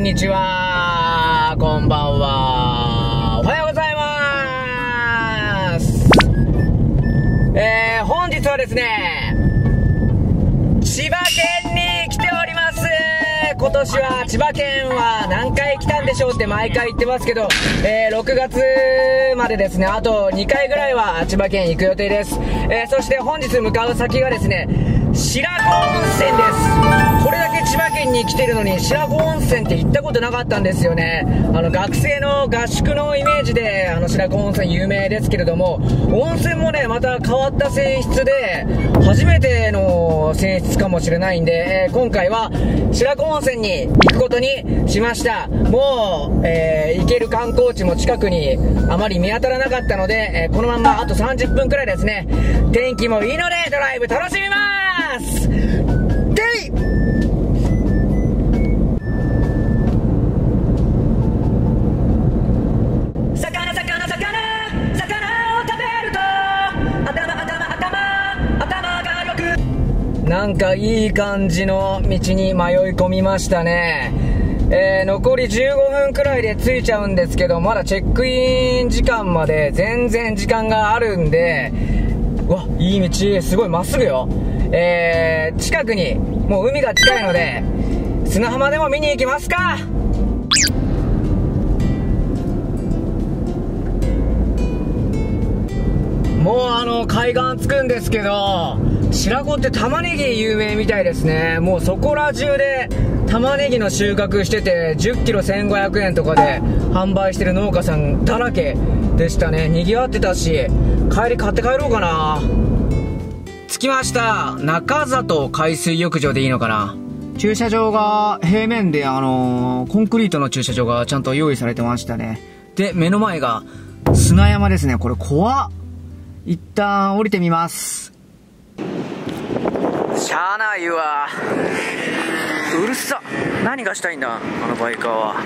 んにちは、こんばんは、おはようございます。えー、本日はですね、千葉県に来ております。今年は千葉県は何回来たんでしょうって毎回言ってますけど、えー、6月までですね、あと2回ぐらいは千葉県行く予定です。えー、そして本日向かう先がですね、白子温泉です。これだけ千葉県に来てるのに白子温泉って行ったことなかったんですよね。あの学生の合宿のイメージであの白子温泉有名ですけれども、温泉もね、また変わった泉質で、初めての泉質かもしれないんで、えー今回は白子温泉に行くことにしました。もう、えー行ける観光地も近くにあまり見当たらなかったので、えーこのままあと30分くらいですね、天気もいいのでドライブ楽しみますなんかいい感じの道に迷い込みましたね。えー残り15分くらいで着いちゃうんですけどまだチェックイン時間まで全然時間があるんでうわいい道すごいまっすぐよ。えー近くにもう海が近いので砂浜でも見に行きますか。もうあの海岸着くんですけど白子って玉ねぎ有名みたいですね。もうそこら中で玉ねぎの収穫してて1 0キロ1500円とかで販売してる農家さんだらけでしたね。賑わってたし帰り買って帰ろうかな。着きました。中里海水浴場でいいのかな。駐車場が平面であのーコンクリートの駐車場がちゃんと用意されてましたね。で目の前が砂山ですね。これ怖っ。一旦降りてみます車内はうるさ何がしたいんだあのバイカーは。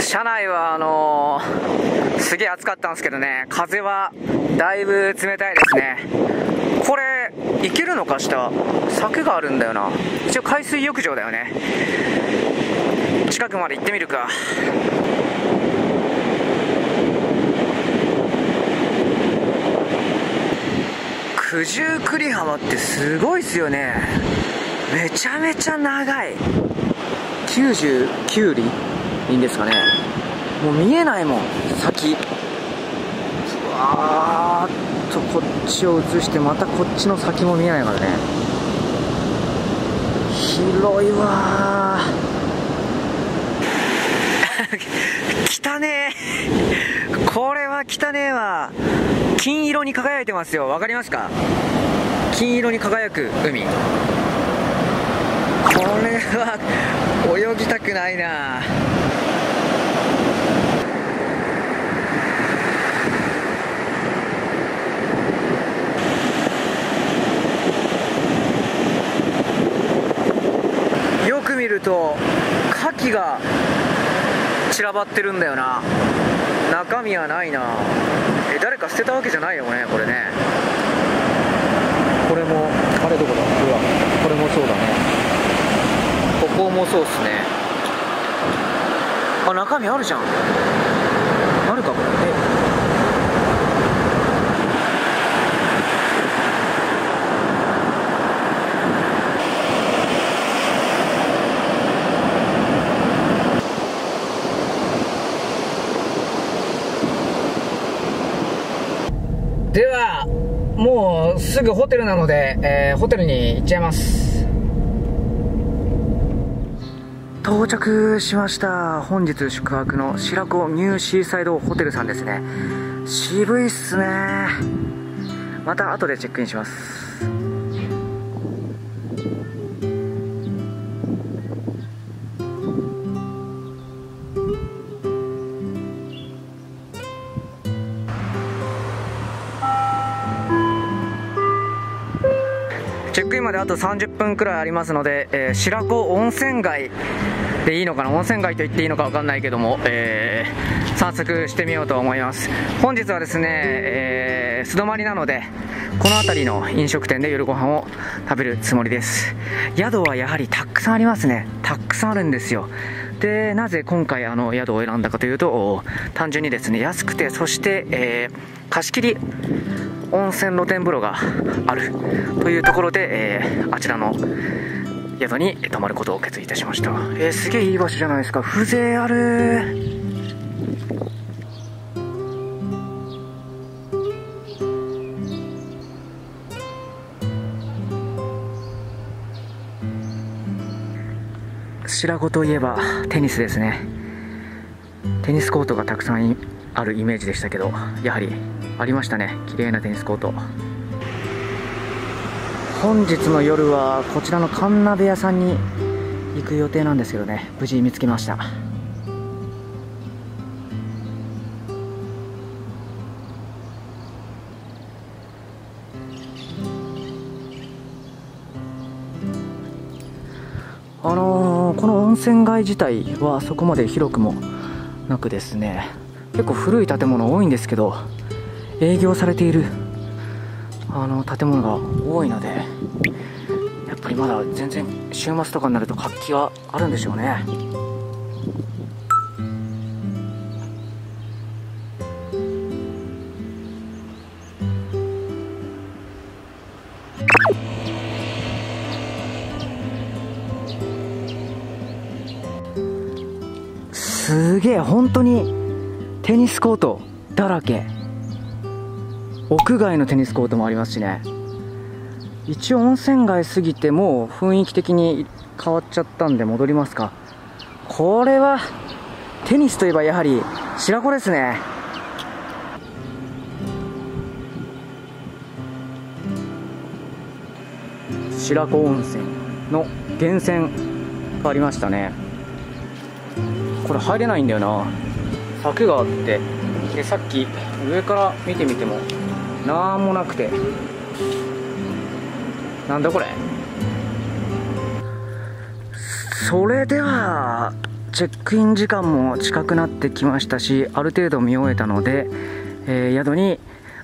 車内はあのーすげえ暑かったんですけどね。風はだいぶ冷たいですね。これ行けるのか下柵があるんだよな。一応海水浴場だよね。近くまで行ってみるか。九十九里浜ってすごいっすよね。めちゃめちゃ長い。99里いいんですかね。もう見えないもん。先。ふわーっとこっちを映してまたこっちの先も見えないからね。広いわー。汚ねえ これは汚ねえわ金色に輝いてますよ。わかりますか？金色に輝く海。これは泳ぎたくないな。よく見ると牡蠣が散らばってるんだよな。中身はないな。え誰か捨てたわけじゃないよねこれね。これもあれどこだ？うわこれもそうだね。ここもそうっすね。あ中身あるじゃん。あるかこれえではもうすぐホテルなので、えーホテルに行っちゃいます。到着しました。本日宿泊の白子ニューシーサイドホテルさんですね。渋いっすね。また後でチェックインします。チェックインまであと30分くらいありますので、えー白子温泉街でいいのかな？温泉街と言っていいのか分かんないけども、えー散策してみようと思います。本日はですね、えー素泊まりなのでこの辺りの飲食店で夜ご飯を食べるつもりです。宿はやはりたくさんありますね。たくさんあるんですよ。でなぜ今回あの宿を選んだかというと単純にですね安くてそして、えー、貸し切り温泉露天風呂があるというところで、えー、あちらの宿に泊まることを決意いたしました、えー、すげえいい場所じゃないですか。風情ある。白子といえばテニスですね。テニスコートがたくさんあるイメージでしたけどやはりありましたね。綺麗なテニスコート。本日の夜はこちらのカンナ部屋さんに行く予定なんですけどね。無事見つけました。あのー、この温泉街自体はそこまで広くもなくですね。結構古い建物多いんですけど営業されているあの建物が多いのでやっぱりまだ全然週末とかになると活気はあるんでしょうね。すげえ本当にテニスコートだらけ。屋外のテニスコートもありますしね。一応温泉街過ぎてもう雰囲気的に変わっちゃったんで戻りますか。これはテニスといえばやはり白子ですね。白子温泉の源泉がありましたね。これ入れないんだよな。柵があってでさっき上から見てみてもなんもなくて。なんだこれ？それではチェックイン時間も近くなってきましたしある程度見終えたので、えー、宿に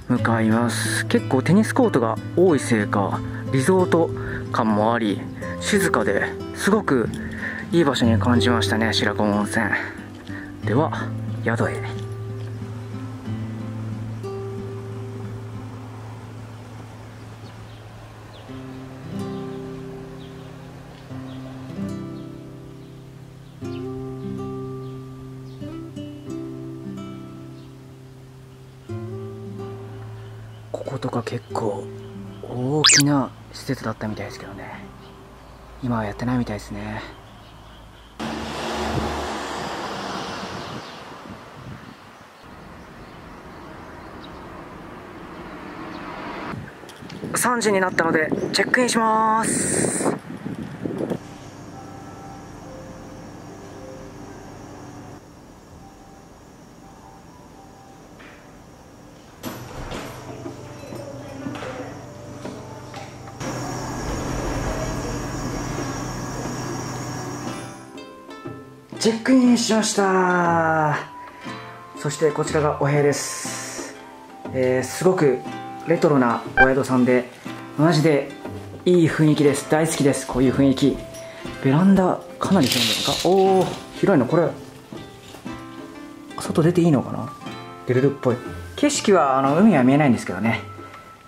向かいます。結構テニスコートが多いせいかリゾート感もあり静かですごくいい場所に感じましたね白子温泉。では宿へ。こことか結構大きな施設だったみたいですけどね。今はやってないみたいですね。3時になったのでチェックインします。チェックインしました。そしてこちらがお部屋です、えー、すごくレトロなお宿さんでマジでいい雰囲気です。大好きです。こういう雰囲気。ベランダかなり広いんですか？おお広いの。これ外出ていいのかな？出れるっぽい。景色はあの海は見えないんですけどね、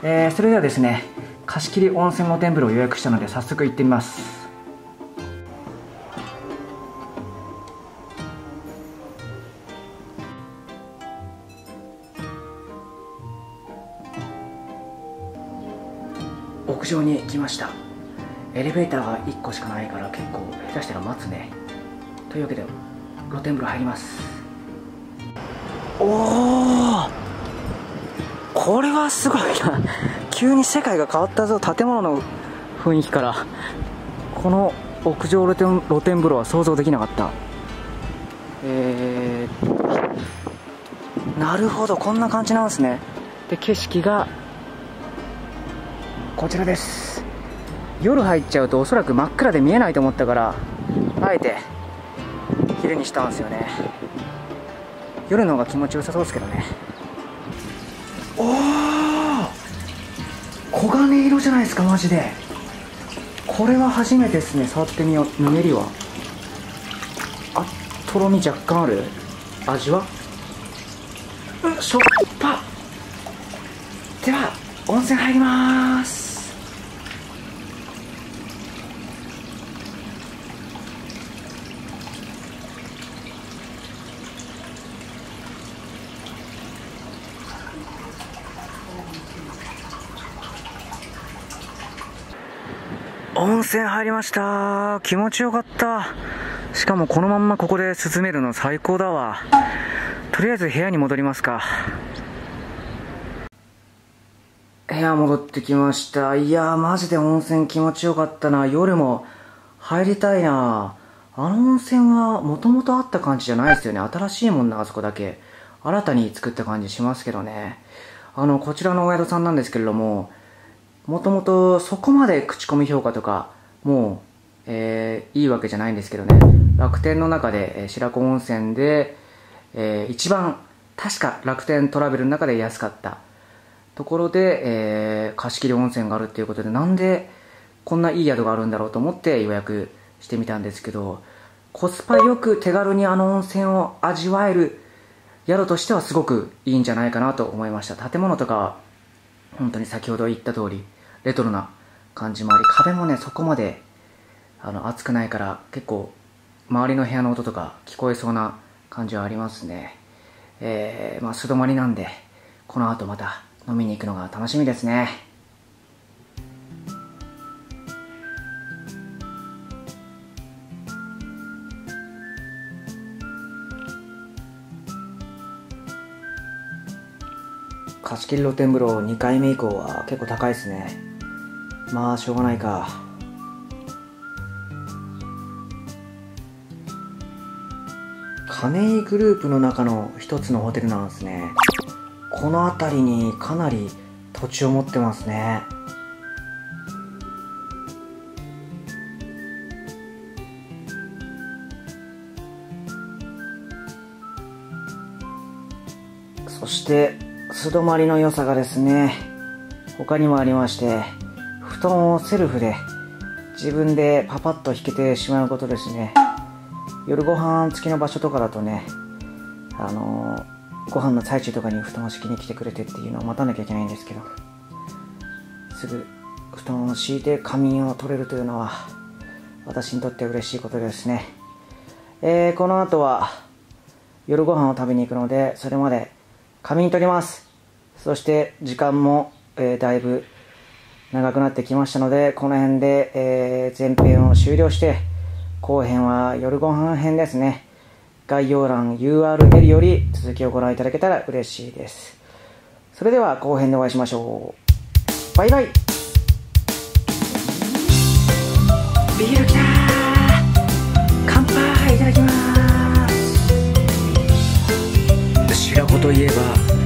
えー、それではですね貸し切り温泉露天風呂を予約したので早速行ってみます。屋上に来ました。エレベーターが1個しかないから結構下手したら待つね。というわけで露天風呂入ります。おおこれはすごいな。急に世界が変わったぞ建物の雰囲気から。この屋上露天露天風呂は想像できなかった。えー、なるほどこんな感じなんですね。で景色がこちらです。夜入っちゃうとおそらく真っ暗で見えないと思ったからあえて昼にしたんですよね。夜の方が気持ちよさそうですけどね。おお黄金色じゃないですかマジで。これは初めてですね触ってみよう。ぬめりは。あとろみ若干ある。味は？うんしょっぱでは温泉入ります。温泉入りました。気持ちよかった。しかもこのまんまここで涼めるの最高だわ。とりあえず部屋に戻りますか。部屋戻ってきました。いやーマジで温泉気持ちよかったな。夜も入りたいな。あの温泉はもともとあった感じじゃないですよね。新しいもんなあそこだけ。新たに作った感じしますけどね。あのこちらのお宿さんなんですけれどももともとそこまで口コミ評価とかもう、えー、いいわけじゃないんですけどね。楽天の中で、えー、白子温泉で、えー、一番確か楽天トラベルの中で安かったところで、えー、貸し切り温泉があるっていうことでなんでこんないい宿があるんだろうと思って予約してみたんですけどコスパよく手軽にあの温泉を味わえる宿としてはすごくいいんじゃないかなと思いました。建物とか本当に先ほど言った通りレトロな感じもあり壁もねそこまであの熱くないから結構周りの部屋の音とか聞こえそうな感じはありますね。えー、まあ素泊まりなんでこの後また飲みに行くのが楽しみですね。貸し切り露天風呂2回目以降は結構高いですね。まあしょうがないか。金井グループの中の一つのホテルなんですね。この辺りにかなり土地を持ってますね。そして素泊まりの良さがですね他にもありまして。布団をセルフで自分でパパッと引けてしまうことですね。夜ご飯付きの場所とかだとねあのー、ご飯の最中とかに布団を敷きに来てくれてっていうのを待たなきゃいけないんですけどすぐ布団を敷いて仮眠を取れるというのは私にとって嬉しいことですね。えー、この後は夜ご飯を食べに行くのでそれまで仮眠取ります。そして時間も、えー、だいぶ長くなってきましたので、この辺で、えー、前編を終了して、後編は夜ご飯編ですね。概要欄 URL より続きをご覧いただけたら嬉しいです。それでは後編でお会いしましょう。バイバイビールきた乾杯いただきます白子といえば